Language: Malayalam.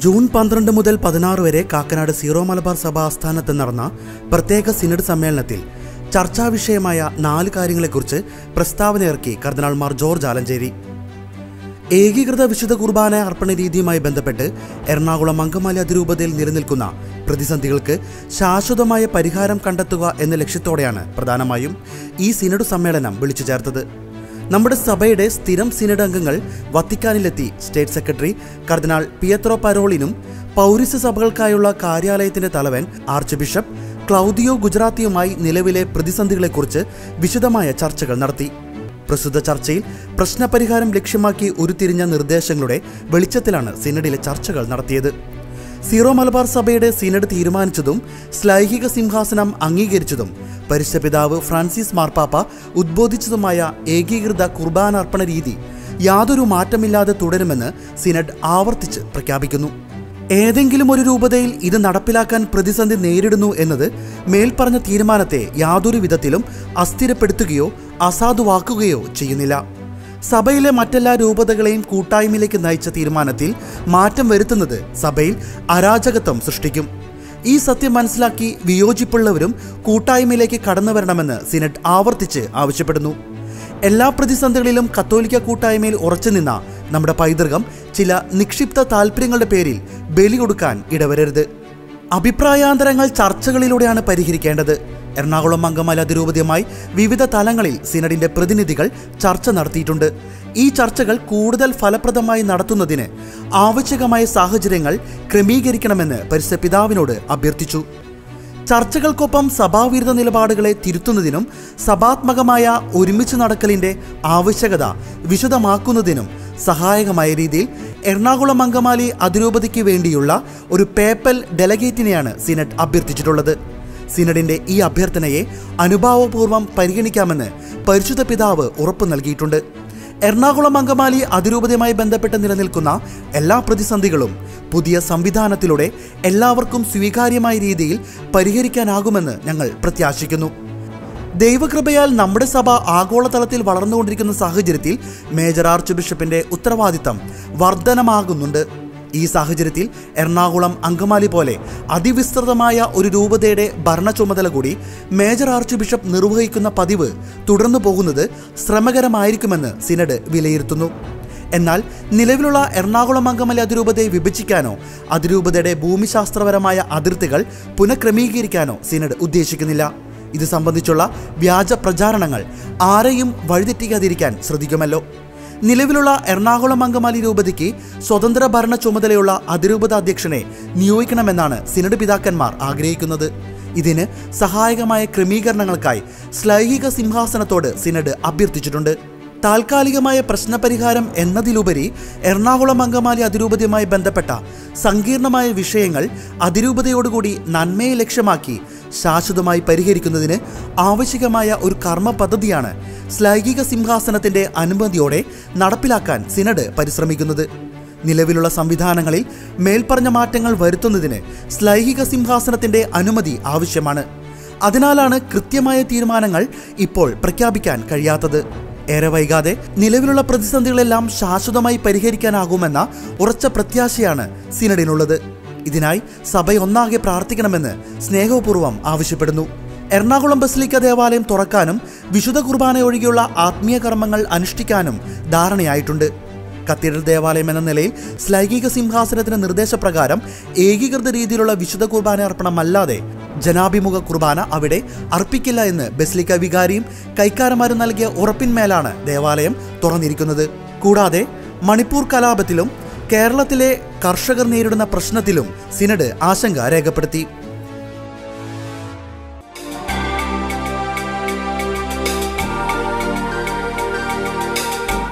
ജൂൺ പന്ത്രണ്ട് മുതൽ പതിനാറ് വരെ കാക്കനാട് സീറോ മലബാർ സഭ ആസ്ഥാനത്ത് നടന്ന പ്രത്യേക സിനഡ് സമ്മേളനത്തിൽ ചർച്ചാ വിഷയമായ നാല് കാര്യങ്ങളെക്കുറിച്ച് പ്രസ്താവന ഇറക്കി കർദിനാൾമാർ ജോർജ് ആലഞ്ചേരി. ഏകീകൃത വിശുദ്ധ കുർബാന അർപ്പണ രീതിയുമായി ബന്ധപ്പെട്ട് എറണാകുളം അങ്കമാലി അതിരൂപതയിൽ നിലനിൽക്കുന്ന പ്രതിസന്ധികൾക്ക് ശാശ്വതമായ പരിഹാരം കണ്ടെത്തുക എന്ന ലക്ഷ്യത്തോടെയാണ് പ്രധാനമായും ഈ സിനഡ് സമ്മേളനം വിളിച്ചു ചേർത്തത്. നമ്മുടെ സഭയുടെ സ്ഥിരം സിനഡ് അംഗങ്ങൾ വത്തിക്കാനിലെത്തി സ്റ്റേറ്റ് സെക്രട്ടറി കർദിനാൾ പിയത്രോ പരോളിനും പൗരസ്യ സഭകൾക്കായുള്ള കാര്യാലയത്തിന്റെ തലവൻ ആർച്ച് ബിഷപ്പ് ക്ലൗദിയോ ഗുജറാത്തിയുമായി നിലവിലെ പ്രതിസന്ധികളെക്കുറിച്ച് വിശദമായ ചർച്ചകൾ നടത്തി. പ്രസ്തുത ചർച്ചയിൽ പ്രശ്നപരിഹാരം ലക്ഷ്യമാക്കി ഉരുത്തിരിഞ്ഞ നിർദ്ദേശങ്ങളുടെ വെളിച്ചത്തിലാണ് സിനഡിലെ ചർച്ചകൾ നടത്തിയത്. സീറോ മലബാർ സഭയുടെ സീനഡ് തീരുമാനിച്ചതും ശ്ലൈഹിക സിംഹാസനം അംഗീകരിച്ചതും പരിശുദ്ധ പിതാവ് ഫ്രാൻസിസ് മാർപ്പാപ്പ ഉദ്ബോധിച്ചതുമായ ഏകീകൃത കുർബാനർപ്പണ രീതി യാതൊരു മാറ്റമില്ലാതെ തുടരുമെന്ന് സിനഡ് ആവർത്തിച്ച് പ്രഖ്യാപിക്കുന്നു. ഏതെങ്കിലും ഒരു രൂപതയിൽ ഇത് നടപ്പിലാക്കാൻ പ്രതിസന്ധി നേരിടുന്നു എന്നത് മേൽപ്പറഞ്ഞ തീരുമാനത്തെ യാതൊരു വിധത്തിലും അസ്ഥിരപ്പെടുത്തുകയോ അസാധുവാക്കുകയോ ചെയ്യുന്നില്ല. സഭയിലെ മറ്റെല്ലാ രൂപതകളെയും കൂട്ടായ്മയിലേക്ക് നയിച്ച തീരുമാനത്തിൽ മാറ്റം വരുത്തുന്നത് സഭയിൽ അരാജകത്വം സൃഷ്ടിക്കും. ഈ സത്യം മനസ്സിലാക്കി വിയോജിപ്പുള്ളവരും കൂട്ടായ്മയിലേക്ക് കടന്നു വരണമെന്ന് സിനറ്റ് ആവർത്തിച്ച് ആവശ്യപ്പെടുന്നു. എല്ലാ പ്രതിസന്ധികളിലും കത്തോലിക്ക കൂട്ടായ്മയിൽ ഉറച്ചുനിന്ന നമ്മുടെ പൈതൃകം ചില നിക്ഷിപ്ത താല്പര്യങ്ങളുടെ പേരിൽ ബലി കൊടുക്കാൻ ഇടവരരുത്. അഭിപ്രായാന്തരങ്ങൾ ചർച്ചകളിലൂടെയാണ് പരിഹരിക്കേണ്ടത്. എറണാകുളം അങ്കമാലി അതിരൂപതയുമായി വിവിധ തലങ്ങളിൽ സിനഡിന്റെ പ്രതിനിധികൾ ചർച്ച നടത്തിയിട്ടുണ്ട്. ഈ ചർച്ചകൾ കൂടുതൽ ഫലപ്രദമായി നടത്തുന്നതിന് ആവശ്യകമായ സാഹചര്യങ്ങൾ ക്രമീകരിക്കണമെന്ന് പരിസ്ഥ പിതാവിനോട് അഭ്യർത്ഥിച്ചു. ചർച്ചകൾക്കൊപ്പം സഭാവിരുദ്ധ നിലപാടുകളെ തിരുത്തുന്നതിനും സഭാത്മകമായ ഒരുമിച്ച് നടക്കലിന്റെ ആവശ്യകത വിശദമാക്കുന്നതിനും സഹായകമായ രീതിയിൽ എറണാകുളം അങ്കമാലി അതിരൂപതയ്ക്ക് വേണ്ടിയുള്ള ഒരു പേപ്പൽ ഡെലഗേറ്റിനെയാണ് സിനറ്റ് അഭ്യർത്ഥിച്ചിട്ടുള്ളത്. സിനഡിന്റെ ഈ അഭ്യർത്ഥനയെ അനുഭാവപൂർവം പരിഗണിക്കാമെന്ന് പരിശുദ്ധ പിതാവ് ഉറപ്പു നൽകിയിട്ടുണ്ട്. എറണാകുളം അങ്കമാലി അതിരൂപതയുമായി ബന്ധപ്പെട്ട് നിലനിൽക്കുന്ന എല്ലാ പ്രതിസന്ധികളും പുതിയ സംവിധാനത്തിലൂടെ എല്ലാവർക്കും സ്വീകാര്യമായ രീതിയിൽ പരിഹരിക്കാനാകുമെന്ന് ഞങ്ങൾ പ്രത്യാശിക്കുന്നു. ദൈവകൃപയാൽ നമ്മുടെ സഭ ആഗോളതലത്തിൽ വളർന്നുകൊണ്ടിരിക്കുന്ന സാഹചര്യത്തിൽ മേജർ ആർച്ച് ബിഷപ്പിന്റെ ഉത്തരവാദിത്തം വർധനമാകുന്നുണ്ട്. ഈ സാഹചര്യത്തിൽ എറണാകുളം അങ്കമാലി പോലെ അതിവിസ്തൃതമായ ഒരു രൂപതയുടെ ഭരണ ചുമതല കൂടി മേജർ ആർച്ച് ബിഷപ്പ് നിർവഹിക്കുന്ന പതിവ് തുടർന്നു പോകുന്നത് ശ്രമകരമായിരിക്കുമെന്ന് സിനഡ് വിലയിരുത്തുന്നു. എന്നാൽ നിലവിലുള്ള എറണാകുളം അങ്കമലി അതിരൂപതയെ വിഭജിക്കാനോ അതിരൂപതയുടെ ഭൂമിശാസ്ത്രപരമായ അതിർത്തികൾ പുനഃക്രമീകരിക്കാനോ സിനഡ് ഉദ്ദേശിക്കുന്നില്ല. ഇത് സംബന്ധിച്ചുള്ള വ്യാജ പ്രചാരണങ്ങൾ ആരെയും വഴിതെറ്റിക്കാതിരിക്കാൻ ശ്രദ്ധിക്കുമല്ലോ. നിലവിലുള്ള എറണാകുളം അങ്കമാലി രൂപതയ്ക്ക് സ്വതന്ത്ര ഭരണ ചുമതലയുള്ള അതിരൂപത അധ്യക്ഷനെ നിയോഗിക്കണമെന്നാണ് സിനഡ് പിതാക്കന്മാർ ആഗ്രഹിക്കുന്നത്. ഇതിന് സഹായകമായ ക്രമീകരണങ്ങൾക്കായി ശ്ലൈഹിക സിംഹാസനത്തോട് സിനഡ് അഭ്യർത്ഥിച്ചിട്ടുണ്ട്. താൽക്കാലികമായ പ്രശ്നപരിഹാരം എന്നതിലുപരി എറണാകുളം അങ്കമാലി അതിരൂപതയുമായി ബന്ധപ്പെട്ട സങ്കീർണമായ വിഷയങ്ങൾ അതിരൂപതയോടുകൂടി നന്മയെ ലക്ഷ്യമാക്കി ശാശ്വതമായി പരിഹരിക്കുന്നതിന് ആവശ്യകമായ ഒരു കർമ്മ പദ്ധതിയാണ് ശ്ലൈഹിക സിംഹാസനത്തിന്റെ അനുമതിയോടെ നടപ്പിലാക്കാൻ സിനഡ് പരിശ്രമിക്കുന്നത്. നിലവിലുള്ള സംവിധാനങ്ങളിൽ മേൽപ്പറഞ്ഞ മാറ്റങ്ങൾ വരുത്തുന്നതിന് ശ്ലൈഹിക സിംഹാസനത്തിന്റെ അനുമതി ആവശ്യമാണ്. അതിനാലാണ് കൃത്യമായ തീരുമാനങ്ങൾ ഇപ്പോൾ പ്രഖ്യാപിക്കാൻ കഴിയാത്തത്. ഏറെ വൈകാതെ നിലവിലുള്ള പ്രതിസന്ധികളെല്ലാം ശാശ്വതമായി പരിഹരിക്കാനാകുമെന്ന ഉറച്ച പ്രത്യാശയാണ് സിനഡിനുള്ളത്. ഇതിനായി സഭയൊന്നാകെ പ്രാർത്ഥിക്കണമെന്ന് സ്നേഹപൂർവം ആവശ്യപ്പെടുന്നു. എറണാകുളം ബസിലിക്ക ദേവാലയം തുറക്കാനും വിശുദ്ധ കുർബാന ഒഴികെയുള്ള ആത്മീയ കർമ്മങ്ങൾ അനുഷ്ഠിക്കാനും ധാരണയായിട്ടുണ്ട്. കത്തീഡ്രൽ ദേവാലയം എന്ന നിലയിൽ ശ്ലൈകിക സിംഹാസനത്തിന്റെ നിർദ്ദേശപ്രകാരം ഏകീകൃത രീതിയിലുള്ള വിശുദ്ധ കുർബാന അർപ്പണമല്ലാതെ ജനാഭിമുഖ കുർബാന അവിടെ അർപ്പിക്കില്ല എന്ന് ബസ്ലിക്ക വികാരിയും കൈക്കാരന്മാരും നൽകിയ ഉറപ്പിന്മേലാണ് ദേവാലയം തുറന്നിരിക്കുന്നത്. കൂടാതെ മണിപ്പൂർ കലാപത്തിലും കേരളത്തിലെ കർഷകർ നേരിടുന്ന പ്രശ്നത്തിലും സിനഡ് ആശങ്ക രേഖപ്പെടുത്തി.